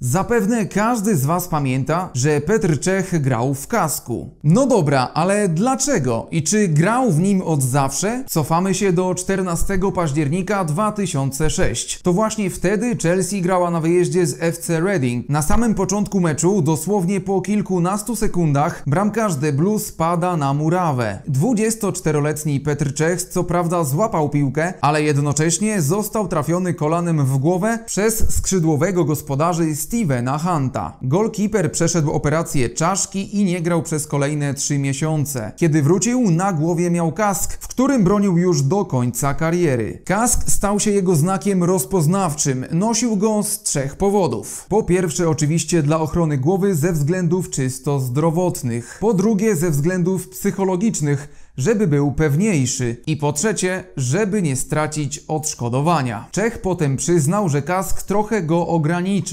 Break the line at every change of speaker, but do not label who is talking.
Zapewne każdy z Was pamięta, że Petr Czech grał w kasku. No dobra, ale dlaczego? I czy grał w nim od zawsze? Cofamy się do 14 października 2006. To właśnie wtedy Chelsea grała na wyjeździe z FC Reading. Na samym początku meczu, dosłownie po kilkunastu sekundach, bramkarz The Blues spada na murawę. 24-letni Petr Czech co prawda złapał piłkę, ale jednocześnie został trafiony kolanem w głowę przez skrzydłowego gospodarzy Stevena Hunta. Golkeeper przeszedł operację czaszki i nie grał przez kolejne 3 miesiące. Kiedy wrócił, na głowie miał kask, w którym bronił już do końca kariery. Kask stał się jego znakiem rozpoznawczym. Nosił go z trzech powodów. Po pierwsze, oczywiście dla ochrony głowy ze względów czysto zdrowotnych. Po drugie, ze względów psychologicznych żeby był pewniejszy i po trzecie, żeby nie stracić odszkodowania. Czech potem przyznał, że kask trochę go ogranicza.